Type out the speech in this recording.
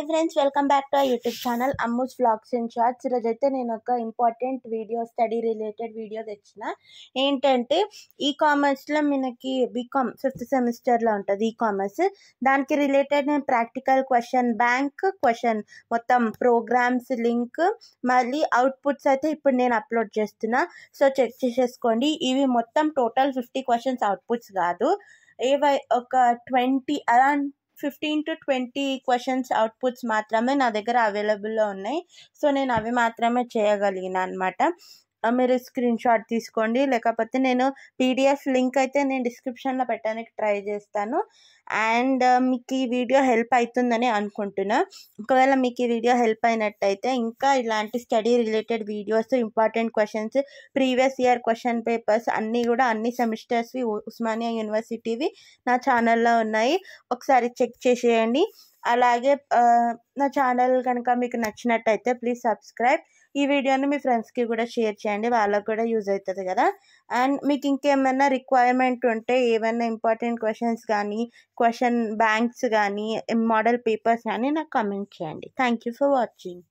Hi friends welcome back to YouTube channel Ammu's blogs and shorts ఈరోజైతే అయితే నేను ఒక important video study related video తెచ్చిన. ఏంటంటే ఈ కామర్స్లో మనకి బీకామ్ ఫిఫ్త్ సెమిస్టర్లో ఉంటుంది ఈ కామర్స్ దానికి రిలేటెడ్ నేను ప్రాక్టికల్ క్వశ్చన్ బ్యాంక్ క్వశ్చన్ మొత్తం ప్రోగ్రామ్స్ లింక్ మళ్ళీ అవుట్పుట్స్ అయితే ఇప్పుడు నేను అప్లోడ్ చేస్తున్నా. సో చెక్ చేసేసుకోండి. ఇవి మొత్తం టోటల్ ఫిఫ్టీ క్వశ్చన్స్ అవుట్పుట్స్ కాదు. ఏవై ఒక twenty around fifteen to twenty questions outputs మాత్రమే నా దగ్గర అవైలబుల్లో ఉన్నాయి. సో నేను అవి మాత్రమే చేయగలిగిన అనమాట మీరు స్క్రీన్ షాట్ తీసుకోండి. లేకపోతే నేను పీడిఎఫ్ లింక్ అయితే నేను డిస్క్రిప్షన్లో పెట్టడానికి ట్రై చేస్తాను. అండ్ uh, మీకు ఈ వీడియో హెల్ప్ అవుతుందని అనుకుంటున్నా. ఒకవేళ మీకు ఈ వీడియో హెల్ప్ అయినట్టయితే ఇంకా ఇలాంటి study related videos important questions previous year question papers అన్నీ కూడా అన్ని సెమిస్టర్స్వి ఉస్మానియా యూనివర్సిటీవి నా ఛానల్లో ఉన్నాయి. ఒకసారి చెక్ చేసేయండి. అలాగే నా ఛానల్ కనుక మీకు నచ్చినట్టయితే ప్లీజ్ సబ్స్క్రైబ్. ఈ వీడియోని మీ ఫ్రెండ్స్కి కూడా షేర్ చేయండి. వాళ్ళకు కూడా యూజ్ అవుతుంది కదా. అండ్ మీకు ఇంకేమైనా రిక్వైర్మెంట్ ఉంటే ఏమైనా ఇంపార్టెంట్ క్వశ్చన్స్ కానీ క్వశ్చన్ బ్యాంక్స్ కానీ మోడల్ పేపర్స్ కానీ నాకు కమెంట్ చేయండి. Thank you for watching.